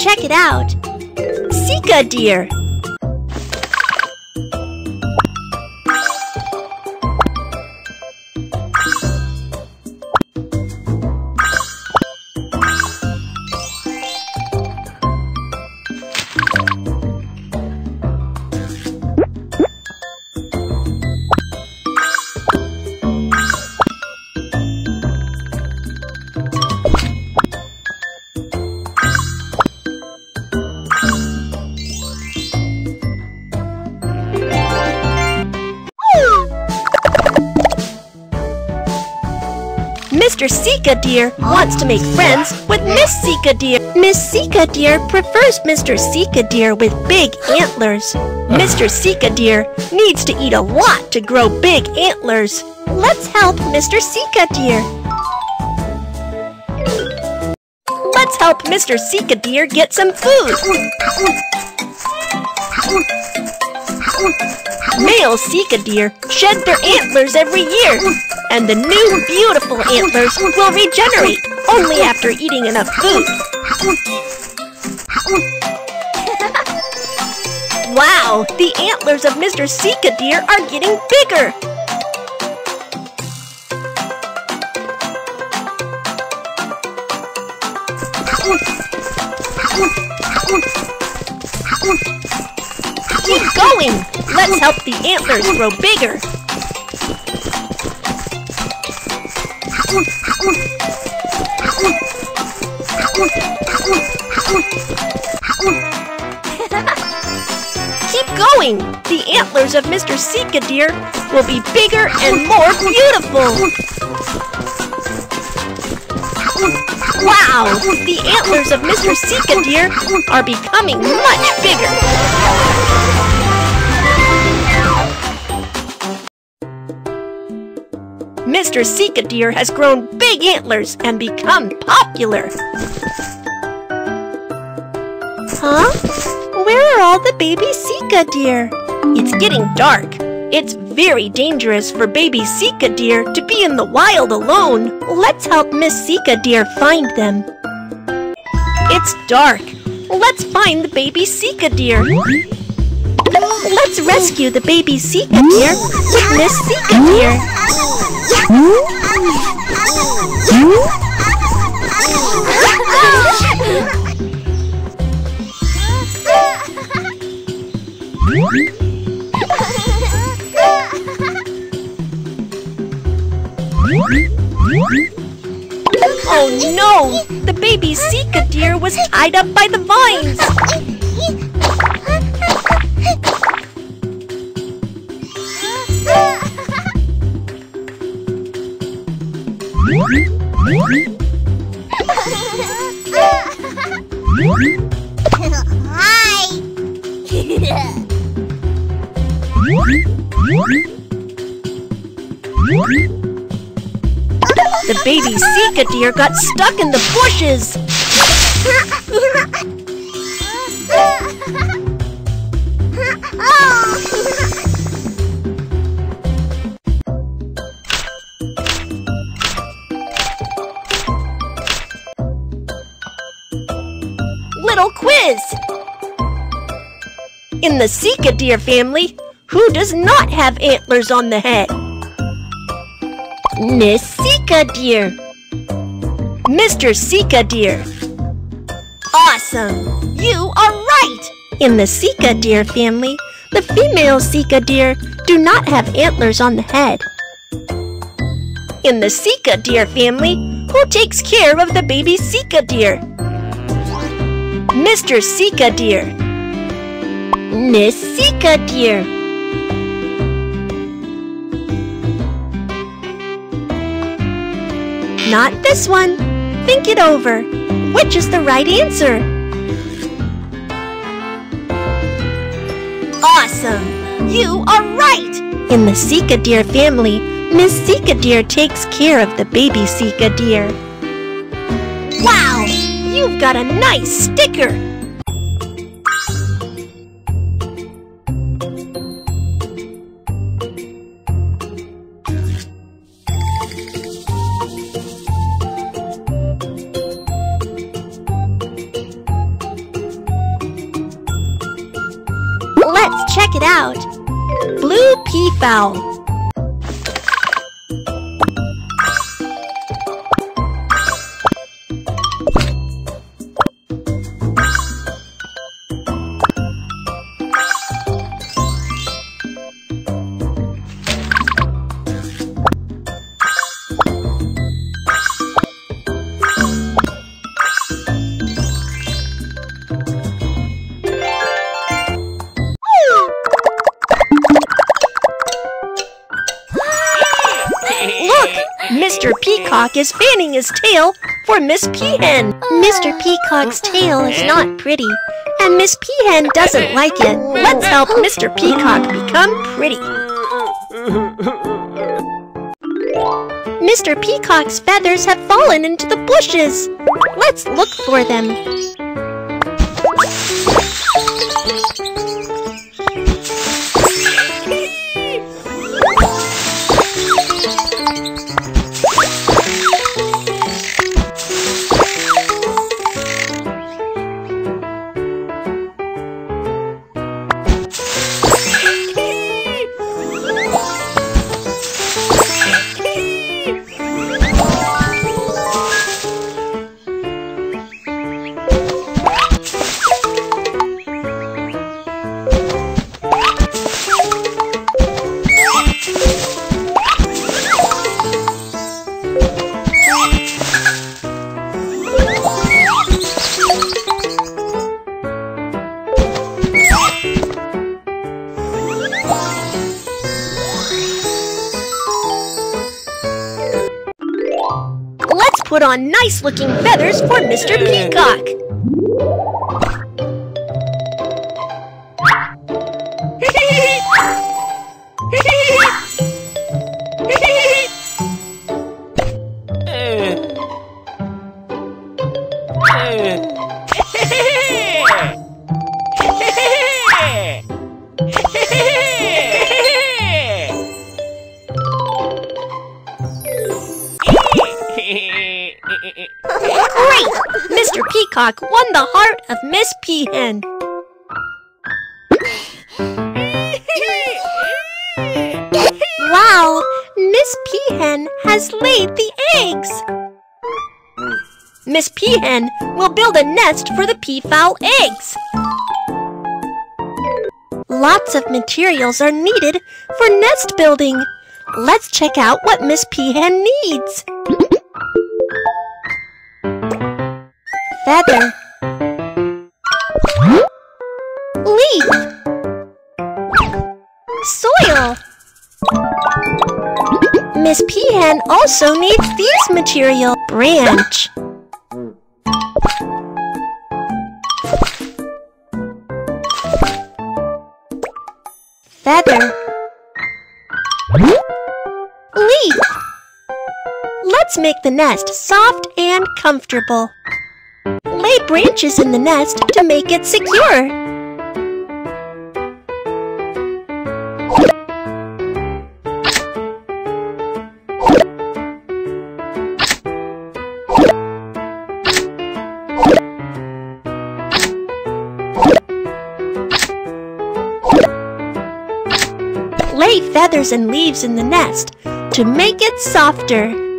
check it out. Sika deer. Mr. Sika Deer wants to make friends with Miss Sika Deer. Miss Sika Deer prefers Mr. Sika Deer with big antlers. Mr. Sika Deer needs to eat a lot to grow big antlers. Let's help Mr. Sika Deer. Let's help Mr. Sika Deer get some food. Male Sika deer shed their antlers every year, and the new beautiful antlers will regenerate only after eating enough food. Wow, the antlers of Mr. Sika deer are getting bigger. Let's help the antlers grow bigger. Keep going! The antlers of Mr. Sika deer will be bigger and more beautiful. Wow! The antlers of Mr. Sika deer are becoming much bigger. Mr. Sika deer has grown big antlers and become popular. Huh? Where are all the baby Sika deer? It's getting dark. It's very dangerous for baby Sika deer to be in the wild alone. Let's help Miss Sika deer find them. It's dark. Let's find the baby Sika deer. Let's rescue the baby Sika deer with Miss Sika deer. Oh no! The baby Sika deer was tied up by the vines! The baby Sika deer got stuck in the bushes! Little quiz! In the Sika deer family, who does not have antlers on the head? Miss Sika deer. Mr. Sika deer. Awesome! You are right! In the Sika deer family, the female Sika deer do not have antlers on the head. In the Sika deer family, who takes care of the baby Sika deer? Mr. Sika deer. Miss Sika deer. Not this one. Think it over. Which is the right answer? Awesome! You are right! In the Sika deer family, Miss Sika deer takes care of the baby Sika deer. Wow! You've got a nice sticker! Let's check it out. Blue peafowl. Mr. Peacock is fanning his tail for Miss Peahen. Mr. Peacock's tail is not pretty, and Miss Peahen doesn't like it. Let's help Mr. Peacock become pretty. Mr. Peacock's feathers have fallen into the bushes. Let's look for them. Put on nice looking feathers for Mr. Peacock. Peacock won the heart of Miss Peahen. Wow! Miss Peahen has laid the eggs! Miss Peahen will build a nest for the peafowl eggs. Lots of materials are needed for nest building. Let's check out what Miss Peahen needs. Feather Leaf. Soil. Miss Peahen also needs these material branch. Feather. Leaf. Let's make the nest soft and comfortable. Lay branches in the nest to make it secure. Lay feathers and leaves in the nest to make it softer.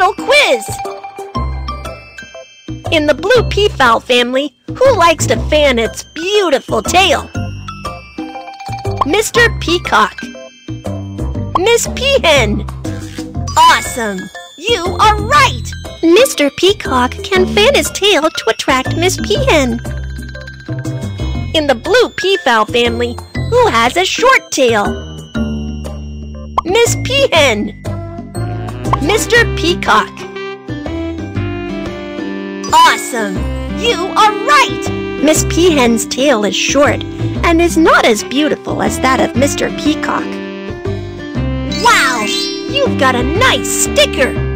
Little quiz! In the blue peafowl family, who likes to fan its beautiful tail? Mr. Peacock. Miss Peahen. Awesome! You are right! Mr. Peacock can fan his tail to attract Miss Peahen. in the blue peafowl family who has a short tail? Miss Peahen. Mr. Peacock. Awesome! You are right! Miss Peahen's tail is short and is not as beautiful as that of Mr. Peacock. Wow! You've got a nice sticker!